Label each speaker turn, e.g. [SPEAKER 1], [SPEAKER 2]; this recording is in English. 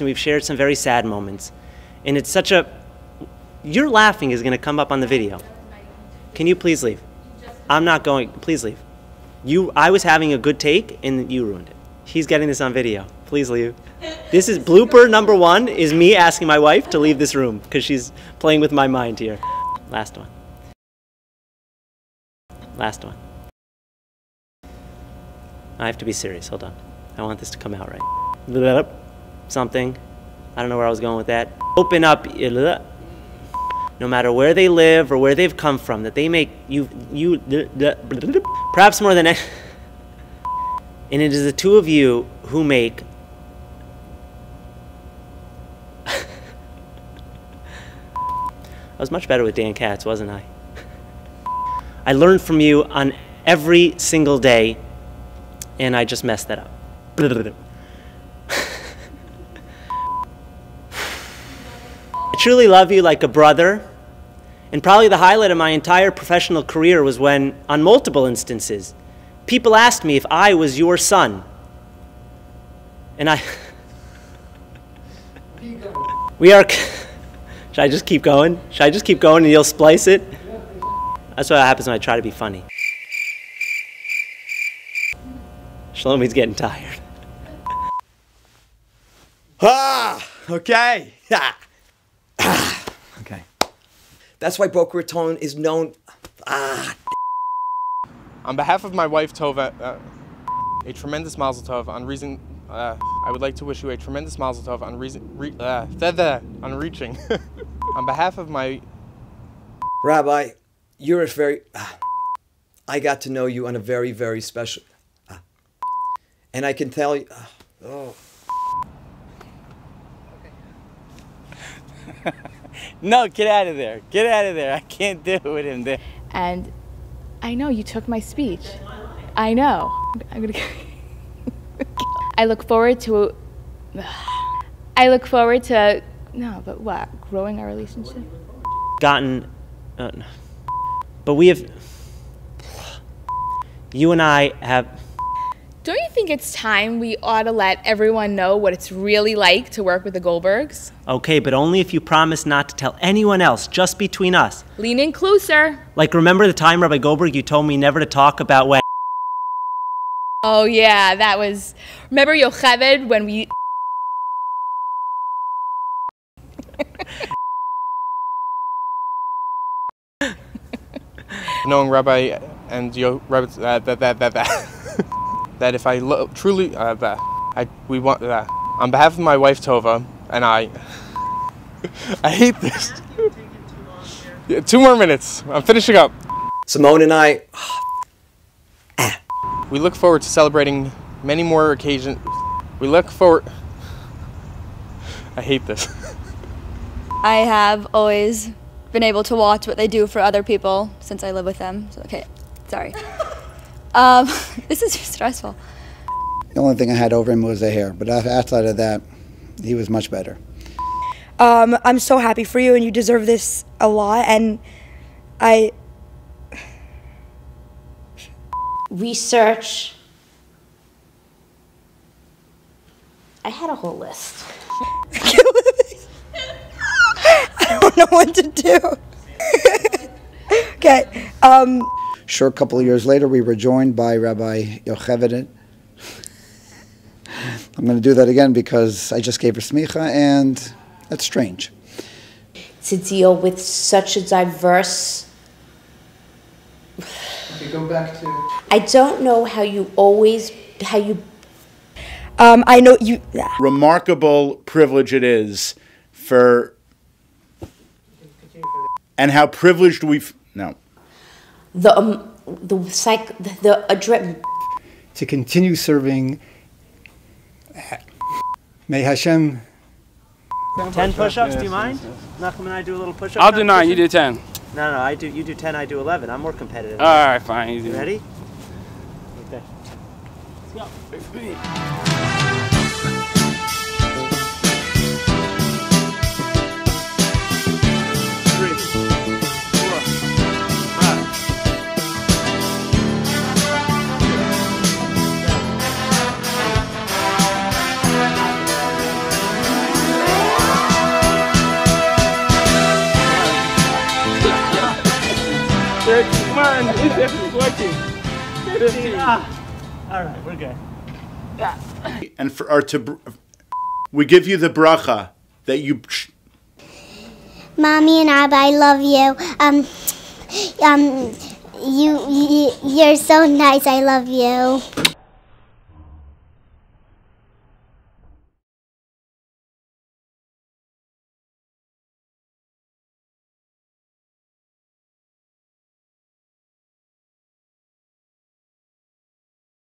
[SPEAKER 1] and we've shared some very sad moments. And it's such a. Your laughing is going to come up on the video. Can you please leave? I'm not going. Please leave. You. I was having a good take, and you ruined it. He's getting this on video. Please leave. This is blooper number one. Is me asking my wife to leave this room because she's playing with my mind here. Last one. Last one. I have to be serious. Hold on. I want this to come out right. Something. I don't know where I was going with that. Open up. No matter where they live or where they've come from, that they make you you perhaps more than. And it is the two of you who make I was much better with Dan Katz, wasn't I? I learned from you on every single day, and I just messed that up. truly love you like a brother, and probably the highlight of my entire professional career was when, on multiple instances, people asked me if I was your son. And I. we are. Should I just keep going? Should I just keep going and you'll splice it? That's what happens when I try to be funny. Shlomi's getting tired.
[SPEAKER 2] Ah, okay. That's why Boca Raton is known. Ah.
[SPEAKER 3] On behalf of my wife Tova, uh, a tremendous mazel tov on reason. Uh, I would like to wish you a tremendous mazel tov on reason. Re, uh, on reaching. on behalf of my.
[SPEAKER 2] Rabbi, you're a very. ah, I got to know you on a very, very special. ah, and I can tell you. ah, oh.
[SPEAKER 4] No, get out of there. Get out of there. I can't do it with him there.
[SPEAKER 5] And I know you took my speech. I know. I'm gonna. I look forward to. I look forward to. No, but what? Growing our relationship.
[SPEAKER 1] Gotten. Uh, but we have. You and I have.
[SPEAKER 5] Don't you think it's time we ought to let everyone know what it's really like to work with the Goldbergs?
[SPEAKER 1] Okay, but only if you promise not to tell anyone else, just between us.
[SPEAKER 5] Lean in closer.
[SPEAKER 1] Like, remember the time, Rabbi Goldberg, you told me never to talk about when.
[SPEAKER 5] Oh yeah, that was. Remember Yocheved when we.
[SPEAKER 3] knowing Rabbi and Yo, Rabbi, uh, that, that, that, that, that if I lo- truly, uh, that, I, we want that. On behalf of my wife Tova and I, I hate this. Yeah, two more minutes. I'm finishing up.
[SPEAKER 2] Simone and I.
[SPEAKER 3] We look forward to celebrating many more occasions. We look forward. I hate this.
[SPEAKER 6] I have always been able to watch what they do for other people since I live with them. So, okay, sorry. Um, this is stressful.
[SPEAKER 7] The only thing I had over him was the hair, but outside of that, he was much better.
[SPEAKER 8] Um, I'm so happy for you, and you deserve this a lot. And I,
[SPEAKER 9] research. I had a whole list.
[SPEAKER 8] I don't know what to do. okay. Um,
[SPEAKER 7] Sure, a couple of years later, we were joined by Rabbi Yocheved. I'm going to do that again because I just gave her smicha, and that's strange.
[SPEAKER 9] to deal with such a diverse.
[SPEAKER 7] Okay, go back to.
[SPEAKER 9] I don't know how you always how you
[SPEAKER 8] um, I know you.
[SPEAKER 10] remarkable privilege it is for and how privileged we've no
[SPEAKER 9] the um, the psych the, the address.
[SPEAKER 11] to continue serving. May Hashem.
[SPEAKER 1] 10 push ups, do you mind? Nachum and I do a little push up.
[SPEAKER 12] I'll do nine. You do ten.
[SPEAKER 1] No, no, I do. You do 10, I do 11. I'm more competitive.
[SPEAKER 12] All right, fine. Easy.
[SPEAKER 1] You ready? Okay.
[SPEAKER 12] Let's go. On, it's 14. 15.
[SPEAKER 1] All right, we're good.
[SPEAKER 10] And for or to, we give you the bracha that you.
[SPEAKER 13] Mommy and Abba, I love you. Um, um, you, you, you're so nice. I love you.